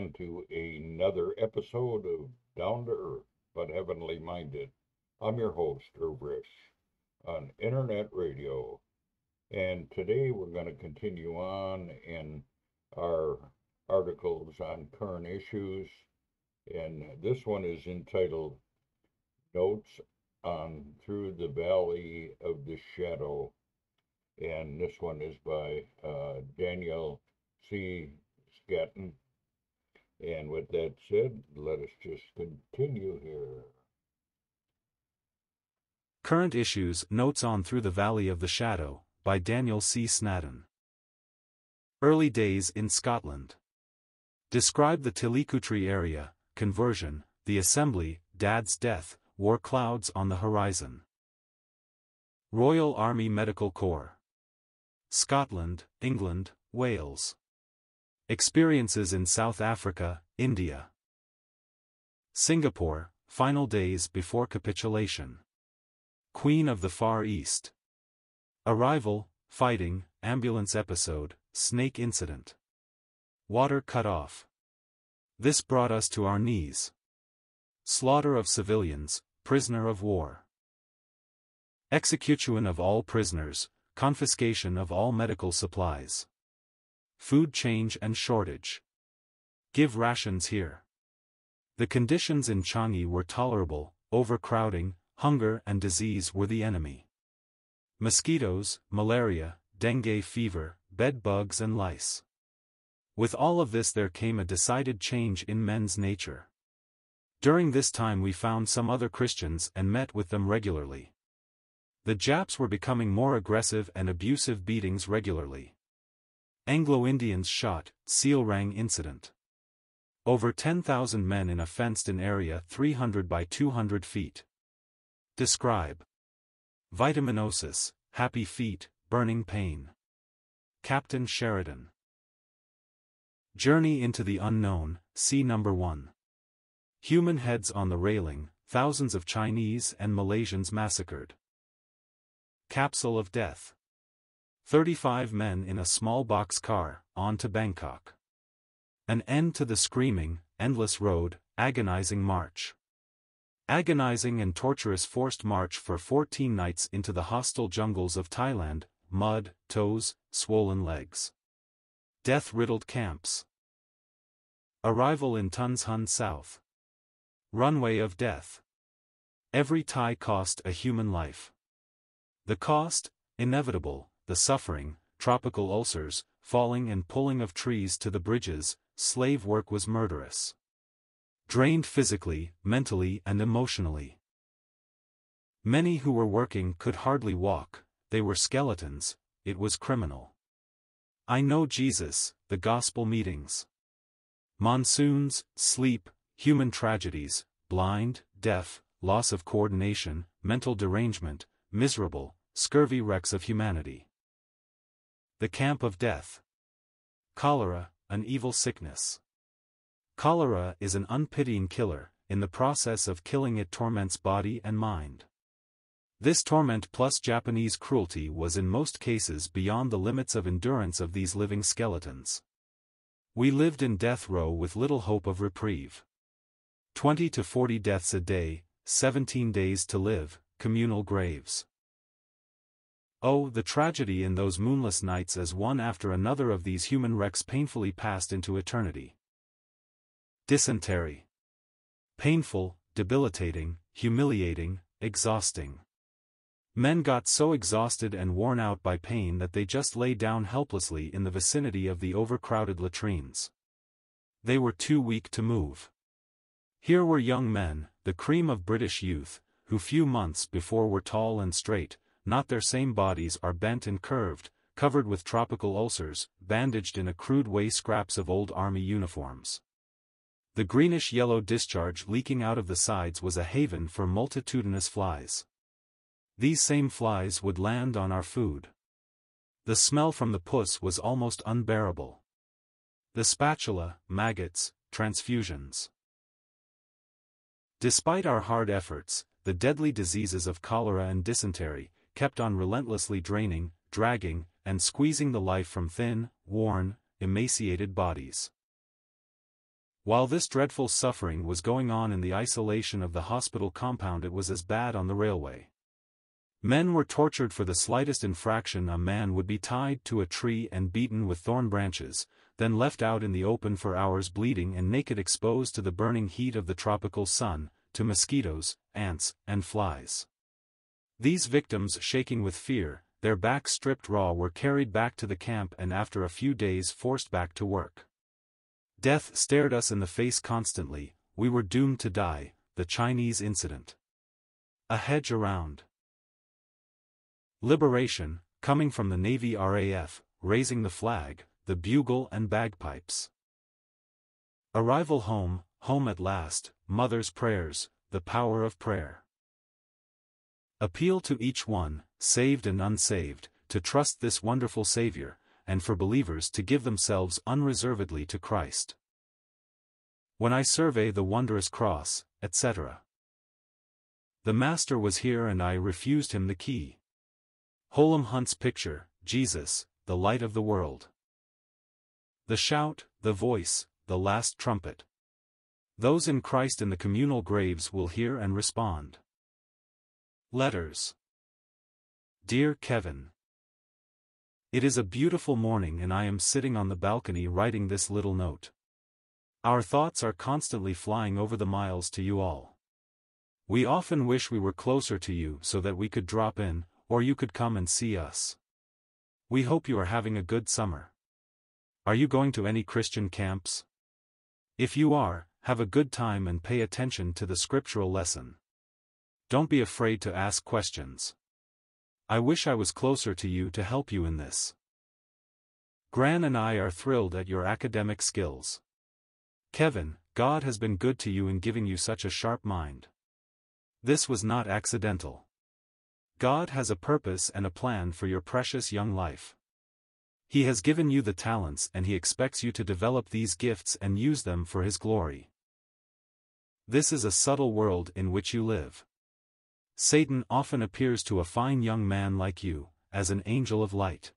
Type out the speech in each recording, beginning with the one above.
again to another episode of Down to Earth but Heavenly Minded. I'm your host, Irv Risch, on Internet Radio. And today we're going to continue on in our articles on current issues. And this one is entitled Notes on Through the Valley of the Shadow. And this one is by uh, Daniel C. Snaddon. And with that said, let us just continue here. Current Issues Notes on Through the Valley of the Shadow, by Daniel C. Snaddon. Early Days in Scotland. Describe the Tillicoultry area, conversion, the assembly, Dad's death, war clouds on the horizon. Royal Army Medical Corps. Scotland, England, Wales. Experiences in South Africa, India. Singapore, final days before capitulation. Queen of the Far East. Arrival, fighting, ambulance episode, snake incident. Water cut off. This brought us to our knees. Slaughter of civilians, prisoner of war. Execution of all prisoners, confiscation of all medical supplies. Food change and shortage. Give rations here. The conditions in Changi were tolerable, overcrowding, hunger and disease were the enemy. Mosquitoes, malaria, dengue fever, bed bugs and lice. With all of this there came a decided change in men's nature. During this time we found some other Christians and met with them regularly. The Japs were becoming more aggressive and abusive beatings regularly. Anglo-Indians shot, Selarang incident. Over 10,000 men in a fenced-in area 300 by 200 feet. Describe. Vitaminosis, happy feet, burning pain. Captain Sheridan. Journey into the unknown, see number 1. Human heads on the railing, thousands of Chinese and Malaysians massacred. Capsule of Death. 35 men in a small box car, on to Bangkok. An end to the screaming, endless road, agonizing march. Agonizing and torturous forced march for 14 nights into the hostile jungles of Thailand, mud, toes, swollen legs. Death-riddled camps. Arrival in Tuns Hun South. Runway of death. Every tie cost a human life. The cost, inevitable, the suffering, tropical ulcers, falling and pulling of trees to the bridges, slave work was murderous. Drained physically, mentally and emotionally. Many who were working could hardly walk, they were skeletons, it was criminal. I know Jesus, the gospel meetings. Monsoons, sleep, human tragedies, blind, deaf, loss of coordination, mental derangement, miserable, scurvy wrecks of humanity. The Camp of Death. Cholera, an evil sickness. Cholera is an unpitying killer, in the process of killing it torments body and mind. This torment plus Japanese cruelty was in most cases beyond the limits of endurance of these living skeletons. We lived in death row with little hope of reprieve. 20 to 40 deaths a day, 17 days to live, communal graves. Oh, the tragedy in those moonless nights as one after another of these human wrecks painfully passed into eternity. Dysentery. Painful, debilitating, humiliating, exhausting. Men got so exhausted and worn out by pain that they just lay down helplessly in the vicinity of the overcrowded latrines. They were too weak to move. Here were young men, the cream of British youth, who few months before were tall and straight, not their same bodies are bent and curved, covered with tropical ulcers, bandaged in a crude way scraps of old army uniforms. The greenish-yellow discharge leaking out of the sides was a haven for multitudinous flies. These same flies would land on our food. The smell from the puss was almost unbearable. The spatula, maggots, transfusions. Despite our hard efforts, the deadly diseases of cholera and dysentery, kept on relentlessly draining, dragging, and squeezing the life from thin, worn, emaciated bodies. While this dreadful suffering was going on in the isolation of the hospital compound it was as bad on the railway. Men were tortured for the slightest infraction a man would be tied to a tree and beaten with thorn branches, then left out in the open for hours bleeding and naked exposed to the burning heat of the tropical sun, to mosquitoes, ants, and flies. These victims shaking with fear, their backs stripped raw were carried back to the camp and after a few days forced back to work. Death stared us in the face constantly, we were doomed to die, the Chinese incident. A hedge around. Liberation, coming from the Navy RAF, raising the flag, the bugle and bagpipes. Arrival home, home at last, mother's prayers, the power of prayer. Appeal to each one, saved and unsaved, to trust this wonderful Savior, and for believers to give themselves unreservedly to Christ. When I survey the wondrous cross, etc. The Master was here and I refused him the key. Holman Hunt's picture, Jesus, the light of the world. The shout, the voice, the last trumpet. Those in Christ in the communal graves will hear and respond. Letters Dear Kevin, It is a beautiful morning and I am sitting on the balcony writing this little note. Our thoughts are constantly flying over the miles to you all. We often wish we were closer to you so that we could drop in, or you could come and see us. We hope you are having a good summer. Are you going to any Christian camps? If you are, have a good time and pay attention to the scriptural lesson. Don't be afraid to ask questions. I wish I was closer to you to help you in this. Gran and I are thrilled at your academic skills. Kevin, God has been good to you in giving you such a sharp mind. This was not accidental. God has a purpose and a plan for your precious young life. He has given you the talents and He expects you to develop these gifts and use them for His glory. This is a subtle world in which you live. Satan often appears to a fine young man like you, as an angel of light.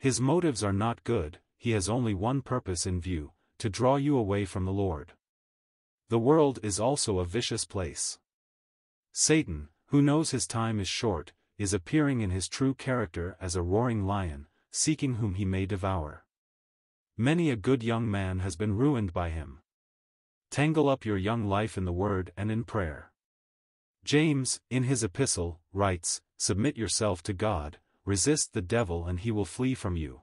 His motives are not good, he has only one purpose in view, to draw you away from the Lord. The world is also a vicious place. Satan, who knows his time is short, is appearing in his true character as a roaring lion, seeking whom he may devour. Many a good young man has been ruined by him. Tangle up your young life in the Word and in prayer. James, in his epistle, writes, Submit yourself to God, resist the devil and he will flee from you.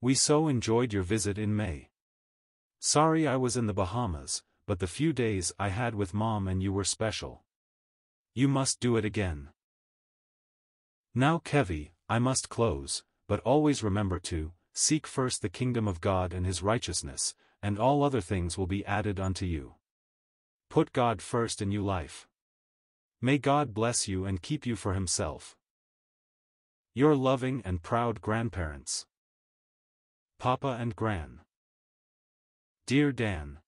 We so enjoyed your visit in May. Sorry I was in the Bahamas, but the few days I had with Mom and you were special. You must do it again. Now Kevy, I must close, but always remember to, seek first the kingdom of God and his righteousness, and all other things will be added unto you. Put God first in you life. May God bless you and keep you for himself. Your loving and proud grandparents. Papa and Gran. Dear Dan.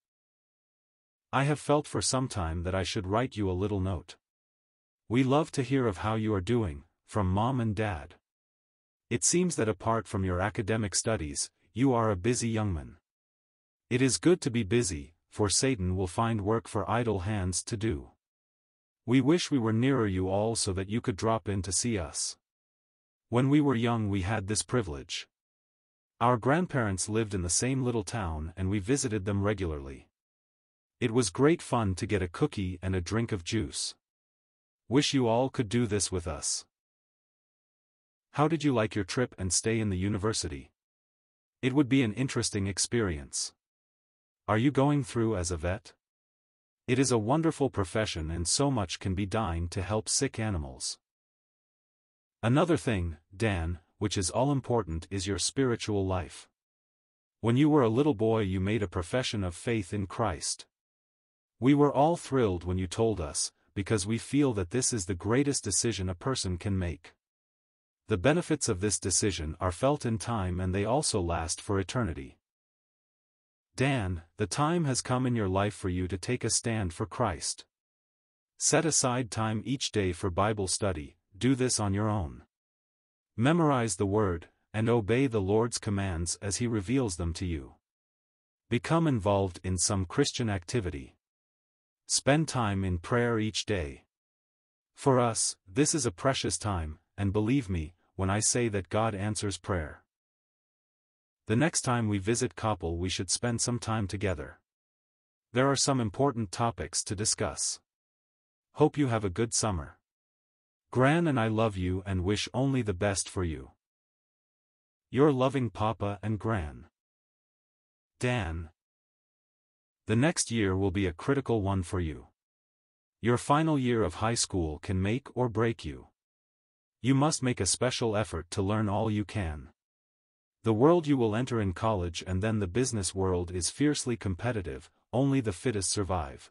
I have felt for some time that I should write you a little note. We love to hear of how you are doing, from mom and dad. It seems that apart from your academic studies, you are a busy young man. It is good to be busy, for Satan will find work for idle hands to do. We wish we were nearer you all so that you could drop in to see us. When we were young we had this privilege. Our grandparents lived in the same little town and we visited them regularly. It was great fun to get a cookie and a drink of juice. Wish you all could do this with us. How did you like your trip and stay in the university? It would be an interesting experience. Are you going through as a vet? It is a wonderful profession and so much can be done to help sick animals. Another thing, Dan, which is all important is your spiritual life. When you were a little boy you made a profession of faith in Christ. We were all thrilled when you told us, because we feel that this is the greatest decision a person can make. The benefits of this decision are felt in time and they also last for eternity. Dan, the time has come in your life for you to take a stand for Christ. Set aside time each day for Bible study, do this on your own. Memorize the Word, and obey the Lord's commands as He reveals them to you. Become involved in some Christian activity. Spend time in prayer each day. For us, this is a precious time, and believe me, when I say that God answers prayer. The next time we visit Koppel we should spend some time together. There are some important topics to discuss. Hope you have a good summer. Gran and I love you and wish only the best for you. Your loving Papa and Gran. Dan. The next year will be a critical one for you. Your final year of high school can make or break you. You must make a special effort to learn all you can. The world you will enter in college and then the business world is fiercely competitive, only the fittest survive.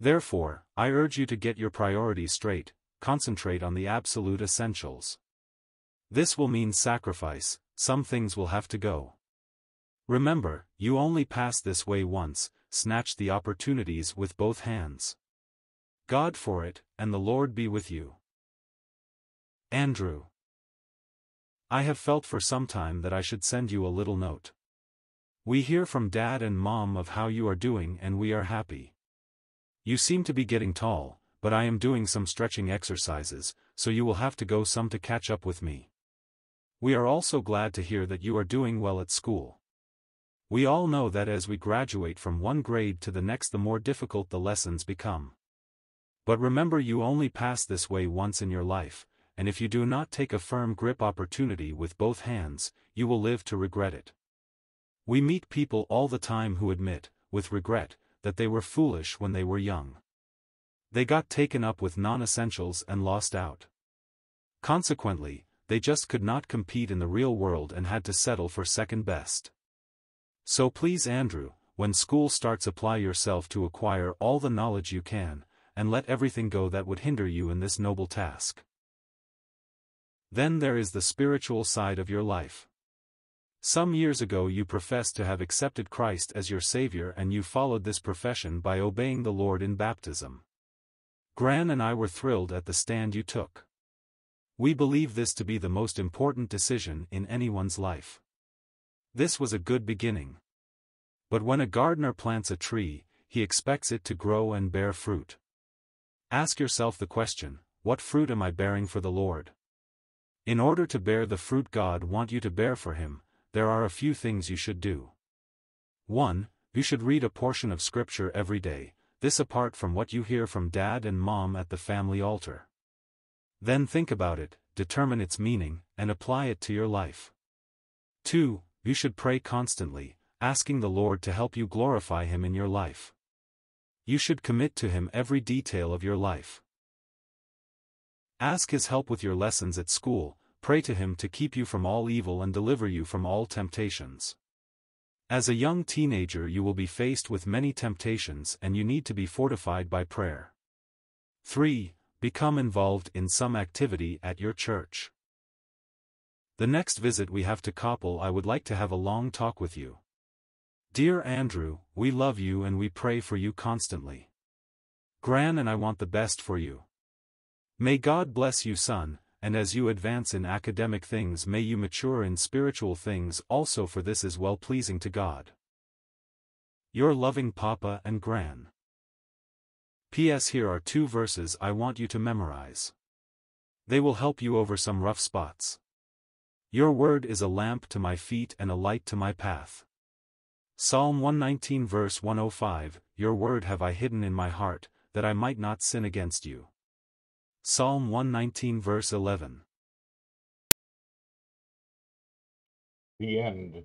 Therefore, I urge you to get your priorities straight, concentrate on the absolute essentials. This will mean sacrifice, some things will have to go. Remember, you only pass this way once, snatch the opportunities with both hands. God for it, and the Lord be with you. Andrew. I have felt for some time that I should send you a little note. We hear from Dad and Mom of how you are doing and we are happy. You seem to be getting tall, but I am doing some stretching exercises, so you will have to go some to catch up with me. We are also glad to hear that you are doing well at school. We all know that as we graduate from one grade to the next the more difficult the lessons become. But remember you only pass this way once in your life, and if you do not take a firm grip opportunity with both hands, you will live to regret it. We meet people all the time who admit, with regret, that they were foolish when they were young. They got taken up with non-essentials and lost out. Consequently, they just could not compete in the real world and had to settle for second best. So please Andrew, when school starts apply yourself to acquire all the knowledge you can, and let everything go that would hinder you in this noble task. Then there is the spiritual side of your life. Some years ago you professed to have accepted Christ as your Savior and you followed this profession by obeying the Lord in baptism. Gran and I were thrilled at the stand you took. We believe this to be the most important decision in anyone's life. This was a good beginning. But when a gardener plants a tree, he expects it to grow and bear fruit. Ask yourself the question, what fruit am I bearing for the Lord? In order to bear the fruit God want you to bear for him, there are a few things you should do. 1. You should read a portion of scripture every day, this apart from what you hear from dad and mom at the family altar. Then think about it, determine its meaning, and apply it to your life. 2. You should pray constantly, asking the Lord to help you glorify Him in your life. You should commit to Him every detail of your life. Ask his help with your lessons at school, pray to him to keep you from all evil and deliver you from all temptations. As a young teenager you will be faced with many temptations and you need to be fortified by prayer. 3. Become involved in some activity at your church. The next visit we have to Koppel I would like to have a long talk with you. Dear Andrew, we love you and we pray for you constantly. Gran and I want the best for you. May God bless you son, and as you advance in academic things may you mature in spiritual things also for this is well pleasing to God. Your loving Papa and Gran. P.S. Here are two verses I want you to memorize. They will help you over some rough spots. Your word is a lamp to my feet and a light to my path. Psalm 119 verse 105 Your word have I hidden in my heart, that I might not sin against you. Psalm 119 verse 11. The end.